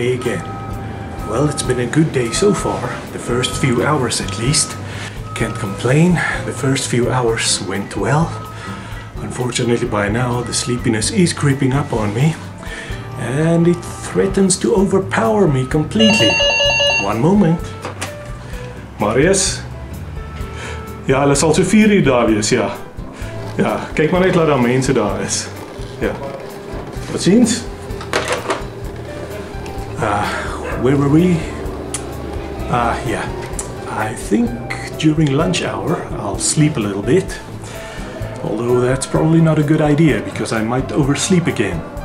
Monday again. Well, it's been a good day so far, the first few hours at least. Can't complain, the first few hours went well. Unfortunately, by now, the sleepiness is creeping up on me, and it threatens to overpower me completely. One moment. Marius? Ja, hulle sal so 4 uur daar wees, ja. Ja, kyk maar net laat daar mense daar is. Ja. Wat ziens? Uh, where were we? Uh, yeah. I think during lunch hour I'll sleep a little bit. Although that's probably not a good idea because I might oversleep again.